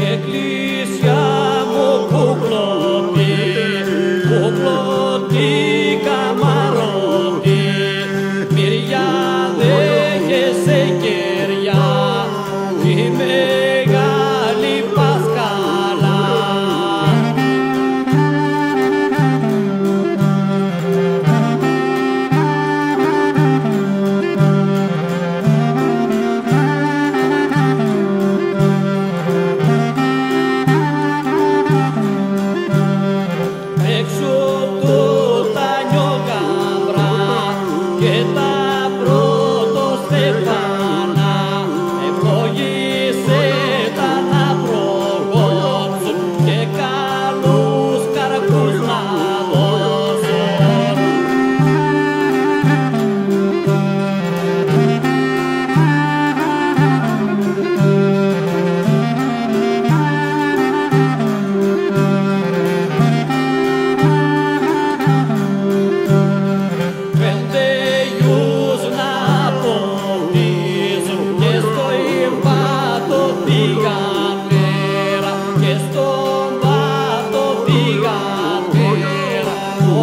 Ecclesia mo coglotti, coglotti.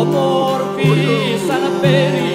motor, fissa na periferia.